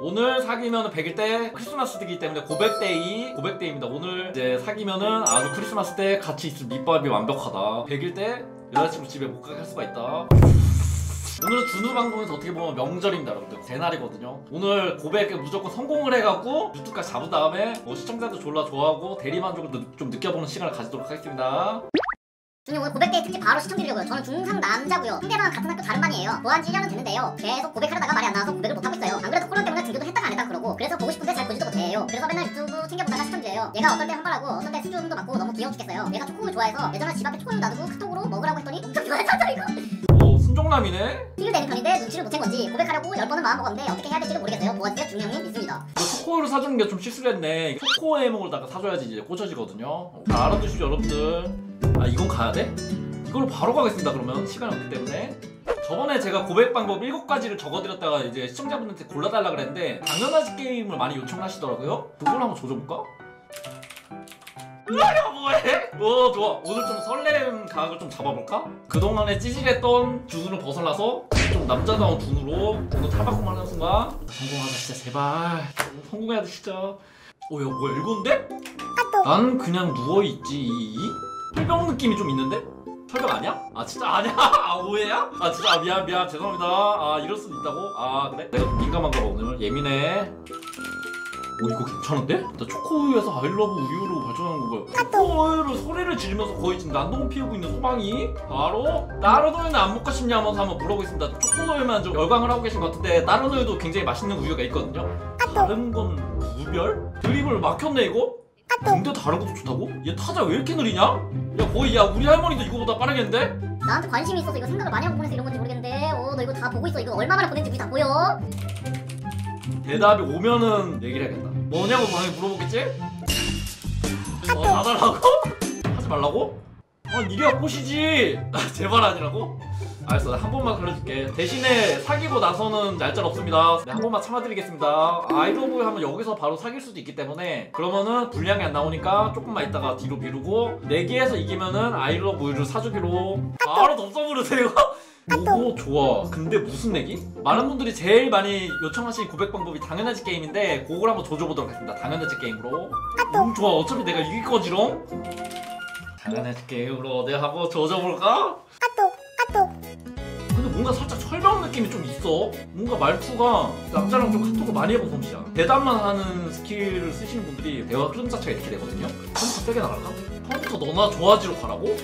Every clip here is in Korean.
오늘 사귀면 100일 때 크리스마스이기 때문에 고백데이 고백데이입니다. 오늘 이제 사귀면은 아주 크리스마스 때 같이 있을 밑밥이 완벽하다. 100일 때 여자친구 집에 못 가게 할 수가 있다. 오늘은 준우 방송에서 어떻게 보면 명절입니다 여러분들. 대날이거든요. 오늘 고백에 무조건 성공을 해갖고 유튜브까지 잡은 다음에 뭐 시청자도 졸라 좋아하고 대리만족을 느- 좀 느껴보는 시간을 가지도록 하겠습니다 저는 오늘 고백데이 특집 바로 추천드리려고요. 저는 중3 남자고요. 상대방은 같은 학교 다른 반이에요. 지 1년은 됐는데요. 계속 고백하려다가 말이 안 나와서 고백을 못하고 있어요. 안 그래도 코로나 때문에 등교도 했다가 안 했다 그러고 그래서 보고 싶은데 잘 보지도 못해요. 그래서 맨날 유튜브 챙겨보다가 시청자예요. 얘가 어떨 때 발랄하고 어떨 때 수줍음도 받고 너무 귀여워 죽겠어요. 얘가 초코우유 좋아해서 예전에 집 앞에 초코우유 놔두고 카톡으로 먹으라고 했더니 엄청 좋아해서 이거 오 순종남이네 내는 편인데 눈치를 못 챈 건지 고백하려고 10번은 마음먹었는데 어떻게 해야 될지를 모르겠어요. 도와주세요. 중형님 믿습니다. 초코우유를 사주는 게 좀 실수를 했네 초코 해먹을다가 사줘야지 이제 꽂혀지거든요 다 알아두시죠 여러분들 아 이건 가야 돼? 이걸로 바로 가겠습니다 그러면 시간이 없기 때문에 저번에 제가 고백 방법 7가지를 적어드렸다가 이제 시청자분한테 골라달라 그랬는데 당연하지 게임을 많이 요청하시더라고요 그걸 한번 조져볼까? 으아 뭐해? 오 좋아 오늘 좀 설렘 각을 좀 잡아볼까? 그동안에 찌질했던 준우를 벗어나서 좀 남자다운 준우로 오늘 탈바꿈 하는 순간 성공하자 진짜 제발 성공해야 돼 진짜 오야 뭐야 일본데? 난 그냥 누워있지 철벽 느낌이 좀 있는데? 철벽 아니야? 아 진짜 아니야? 아 오해야? 아 진짜 아, 미안 미안 죄송합니다 아 이럴 수도 있다고? 아 그래? 내가 좀 민감한가 봐 오늘 예민해 오 이거 괜찮은데? 나 초코우유에서 아이러브 우유로 발전한 거야 초코우유로 소리를 지르면서 거의 지금 난동 피우고 있는 소방이 바로 다른 우유는 안 먹고 싶냐면서 한번 물어보겠습니다 초코우유만 좀 열광을 하고 계신 것 같은데 다른 우유도 굉장히 맛있는 우유가 있거든요 다른 건 무별? 드립을 막혔네 이거? 근데 다른 것도 좋다고? 얘 타자 왜 이렇게 느리냐? 야 거의 야 우리 할머니도 이거보다 빠르겠는데? 나한테 관심이 있어서 이거 생각을 많이 하고 보내서 이런 건지 모르겠는데 어 너 이거 다 보고 있어. 이거 얼마 만에 보냈는지 우리 다 보여. 대답이 오면은 얘기를 해야겠다 뭐냐고 당연히 물어보겠지? 어 나달라고? 하지 말라고? 어 니가 꼬시지 아, 제발 아니라고? 알았어 한 번만 그려줄게. 대신에 사귀고 나서는 날짜 없습니다. 네, 한 번만 참아드리겠습니다. 아이러브 하면 여기서 바로 사귈 수도 있기 때문에 그러면은 분량이 안 나오니까 조금만 있다가 뒤로 미루고 내기에서 이기면은 아이러브를 사주기로. 바로 덥석 부르세요. 오고 좋아. 근데 무슨 내기? 많은 분들이 제일 많이 요청하신 고백 방법이 당연하지 게임인데 그걸 한번 조져보도록 하겠습니다. 당연하지 게임으로. 음 좋아. 어차피 내가 이길 거지롱. 당연하지 게임으로 내가 한번 조져볼까? 근데 뭔가 살짝 철벽 느낌이 좀 있어 뭔가 말투가 남자랑 좀 카톡을 많이 해본 솜씨야 대답만 하는 스킬을 쓰시는 분들이 대화 흐름 자체가 이렇게 되거든요 처음부터 세게 나갈까? 컴퓨터 너나 좋아지로 가라고?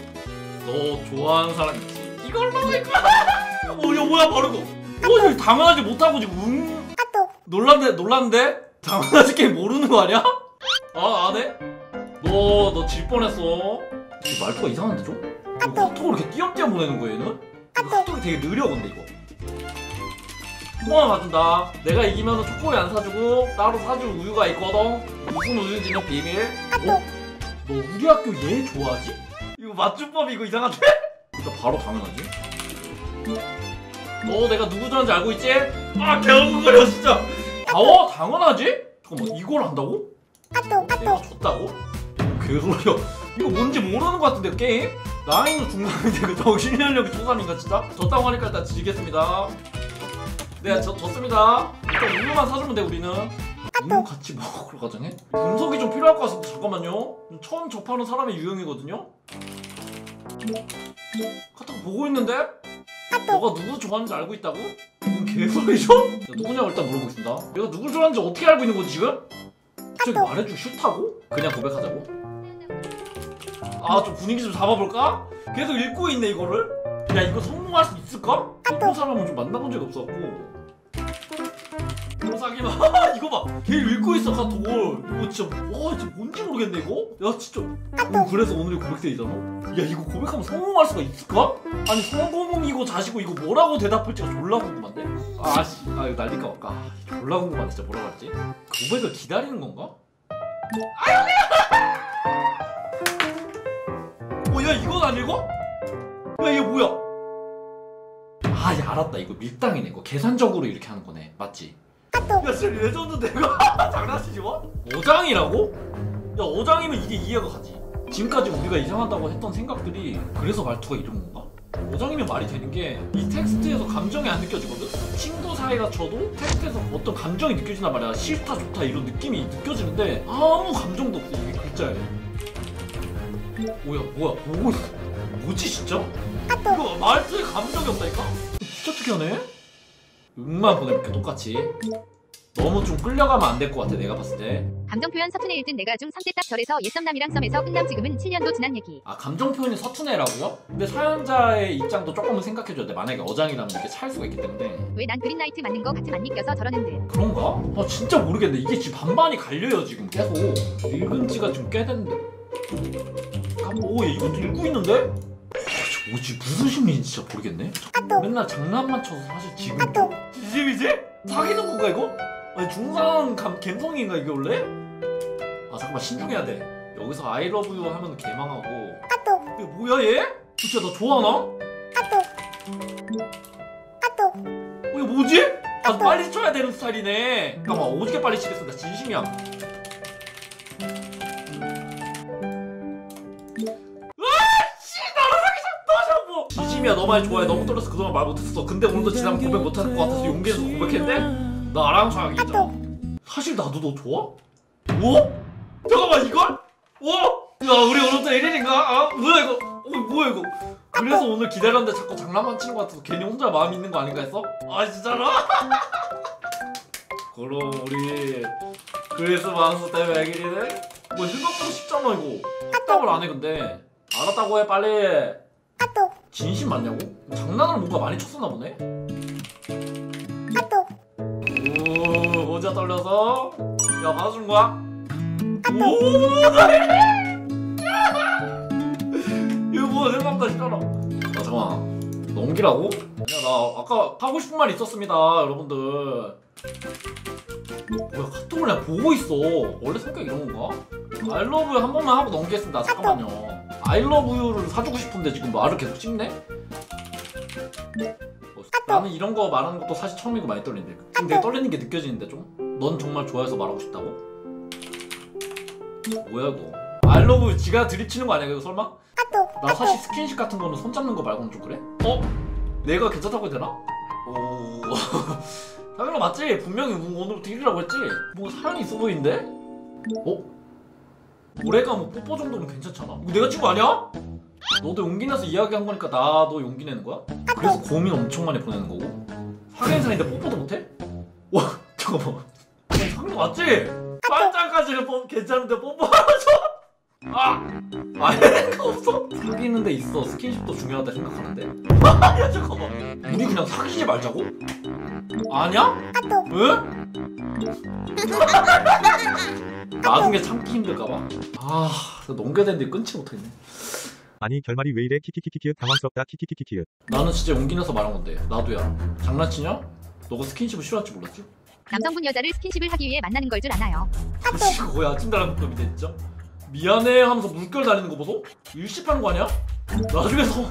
너 좋아하는 사람 있지 이걸로 이거 어야 뭐야 바르고 어 이거 당연하지 못하고 지금 응 놀란데 놀란데 당연하지 게임 모르는 거 아니야? 아 안 해? 너너 질 뻔했어 이 말투가 이상한데 좀? 이거 카톡을 이렇게 띄엄띄엄 보내는 거야 얘는? 이거 카톡이 되게 느려 근데 이거 통화 받는다 내가 이기면 초코우유 안 사주고 따로 사줄 우유가 있거든 무슨 우유인지는 비밀 어? 너 우리 학교 얘 좋아하지? 이거 맞춤법 이거 이상한데? 나 바로 당연하지 너 내가 누구 좋아하는지 알고 있지? 아 개얼굴거려 진짜 어? 당연하지? 잠깐만 이걸 한다고? 내가 졌다고? 개소리야 이거 뭔지 모르는 것 같은데 게임? 나이는 중간인데 그 정신연령이 초3인가 진짜? 졌다고 하니까 일단 지겠습니다 네 저, 졌습니다 일단 우유만 사주면 돼 우리는 우유 같이 먹으러 가자네? 분석이 좀 필요할 것 같습니다 잠깐만요 처음 접하는 사람의 유형이거든요? 카톡 보고 있는데? 너가 누구 좋아하는지 알고 있다고? 이건 개소리죠? 야, 누구냐고 일단 물어보겠습니다 내가 누굴 좋아하는지 어떻게 알고 있는 거지 지금? 갑자기 말해주기 싫다고? 그냥 고백하자고? 아 좀 분위기 좀 잡아볼까? 계속 읽고 있네 이거를? 야 이거 성공할 수 있을까? 이런 사람은 좀 만나본 적이 없어갖고. 호사기만 이거 봐걔 읽고 있어 카톡을 이거 진짜 와 진짜 뭔지 모르겠네 이거? 야 진짜. 어, 그래서 오늘이 고백데이잖아. 야 이거 고백하면 성공할 수가 있을까? 아니 성공이고 자시고 이거 뭐라고 대답할지가 졸라 궁금한데? 아씨. 아 이거 날릴까 말까 아, 졸라 궁금한데 진짜 뭐라고 할지? 고백을 기다리는 건가? 어, 야, 이건 안 읽어? 야, 이게 뭐야? 아, 야, 알았다. 이거 밀당이네. 이거 계산적으로 이렇게 하는 거네. 맞지? 야, 진짜 레전드인데, 이거? 장난치지 마? 어장이라고? 야, 어장이면 이게 이해가 가지. 지금까지 우리가 이상하다고 했던 생각들이 그래서 말투가 이런 건가? 어장이면 말이 되는 게 이 텍스트에서 감정이 안 느껴지거든? 친구 사이라 쳐도 텍스트에서 어떤 감정이 느껴진단 말이야 싫다 좋다 이런 느낌이 느껴지는데 아무 감정도 없어 뭐야 뭐야 뭐 뭐지 진짜? 이거 말투에 감정이 없다니까? 진짜 특이하네? 응만 보내볼게 똑같이 너무 좀 끌려가면 안 될 것 같아 내가 봤을 때 감정 표현 서툰의 일진 내가 중 3대 딱 절에서 예썸남이랑 썸에서 끝남 지금은 7년도 지난 얘기. 아 감정 표현이 서툰애라고요? 근데 사연자의 입장도 조금은 생각해줘야 돼 만약에 어장이라면 이게 차일 수가 있기 때문에 왜 난 그린라이트 맞는 거 같이 안 믿겨서 저러는 듯. 그런가? 아 진짜 모르겠네 이게 지금 반반이 갈려요 지금 계속 읽은 지가 지금 꽤 됐는데 깜- 오얘 이것도 읽고 있는데? 아, 뭐지 무슨 심리인지 진짜 모르겠네 맨날 장난만 쳐서 사실 지금 진심이지? 사귀는 건가 이거? 아니 중상 감, 감성인가 이게 원래? 아 잠깐만 신중해야 돼 여기서 I love you 하면 개망하고 이거 뭐야 얘? 진짜 나 좋아하나? 어, 이거 뭐지? 아 빨리 쳐야 되는 스타일이네 잠깐만 오지게 빨리 치겠어 나 진심이야 진심이야 너 많이 좋아해 너무 떨려서 그동안 말 못했어 근데 오늘도 지나면 고백 못할 것 같아서 용기 내서 고백했는데 나랑 사귀자 사실 나도 너 좋아? 뭐? 잠깐만 이걸? 어? 야 우리 오늘부터 1일인가? 아 뭐야 이거 어 뭐야 이거 그래서 오늘 기다렸는데 자꾸 장난만 치는 것 같아서 괜히 혼자 마음이 있는 거 아닌가 했어? 아 진짜로? 그럼 우리 크리스마스 때 100일이네? 뭐 생각보다 쉽잖아 이거 합답을 안해 근데 알았다고 해 빨리 진심 맞냐고? 장난을 뭔가 많이 쳤었나 보네? 오 모자 떨려서? 야 받아주는 거야? 오 이거 뭐 생각보다 쉽잖아 아 잠깐만. 넘기라고? 아니야 나 아까 하고 싶은 말 있었습니다 여러분들. 뭐야 카톡을 그냥 보고 있어. 원래 성격 이런 건가? I love you 한 번만 하고 넘기겠습니다. 잠깐만요 You를 사주고 싶은데 지금 말을 계속 씹네? 어, 나는 이런 거 말하는 것도 사실 처음이고 많이 떨리는데 지금 되게 떨리는 게 느껴지는데 좀? 넌 정말 좋아해서 말하고 싶다고? 뭐야 이거 you 지가 들이치는 거 아니야 이거 설마? 나 사실 스킨십 같은 거는 손 잡는 거 말고는 좀 그래? 어? 내가 괜찮다고 해야 되나? 오 당연히 맞지? 분명히 오늘부터 1이라고 했지? 뭐 사연이 있어 보이는데? 어? 올해가 뭐 뽀뽀 정도는 괜찮잖아 이거 내가 친구 아니야? 너도 용기 내서 이야기한 거니까 나도 용기 내는 거야? 그래서 고민 엄청 많이 보내는 거고 사귀는 사이인데 뽀뽀도 못해? 와 잠깐만 너 사귀는 거 맞지? 반짝까지는 뽀 괜찮은데 뽀뽀하죠? 아! 아예가 없어? 사귀는 데 있어 스킨십도 중요하다 생각하는데 아야 잠깐만 우리 그냥 사귀지 말자고? 아니야? 왜? 나중에 참기 힘들까봐? 아 넘겨야 되는데 끊지 못했네 아니 결말이 왜 이래 키키키키키읓 당황스럽다 키키키키키읓 나는 진짜 용기 내서 말한 건데 나도야 장난치냐? 너가 스킨십을 싫어할지 몰랐지? 남성분 여자를 스킨십을 하기 위해 만나는 걸 줄 아나요? 이거 뭐야 아침달랑 놈이 진짜 미안해 하면서 물결 다니는 거 보소? 읽씹하는 거 아니야? 나중에서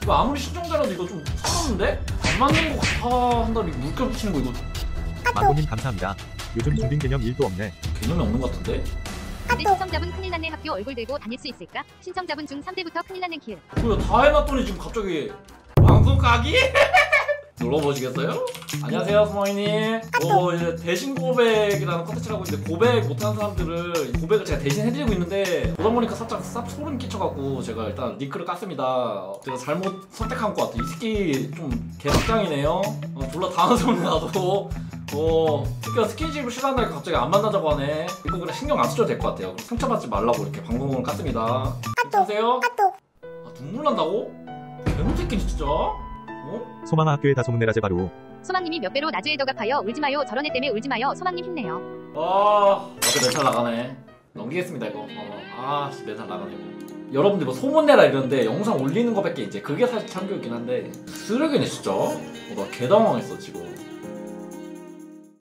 이거 아무리 신청자라도 이거 좀 서럽는데? 안 맞는 거 같아 한다니 물결 붙이는 거 이거 만보님 감사합니다 요즘 중딩 개념 1도 없네 개념이 없는 거 같은데? 근데 신청자분 큰일 났네 학교 얼굴 들고 다닐 수 있을까? 신청자분 중3 때부터 큰일 났네 키읔. 뭐야 다 해놨더니 지금 갑자기 방송 가기? 눌러보시겠어요? 안녕하세요 스마이님. 어 이제 대신 고백이라는 컨텐츠를 하고 있는데 고백 못하는 사람들을 고백을 제가 대신 해드리고 있는데 보다 보니까 살짝 쌉 소름 끼쳐갖고 제가 일단 링크를 깠습니다. 제가 잘못 선택한 것 같아 이 새끼 좀 개박장이네요. 어, 졸라 당황스럽네 나도. 어 새끼가 스킨십을 싫어한다니까 갑자기 안 만나자고 하네. 이거 그냥 신경 안 써도 될 것 같아요. 상처받지 말라고 이렇게 방송을 깠습니다. 안녕하세요? 아 눈물 난다고? 개놈 새끼 진짜. 어? 소망아 학교에 다 소문내라제 바로 소망님이 몇 배로 나주에 더 갚아요. 울지 마요. 저런 애 때문에 울지 마요. 소망님 힘내요. 아, 어제 멘탈 나가네. 넘기겠습니다 이거. 어, 아, 씨, 멘탈 나가네 이거. 여러분들 뭐 소문내라 이러는데 영상 올리는 거밖에 이제 그게 사실 참교육이긴 한데 쓰레기네 진짜. 어, 나 개당황했어 지금.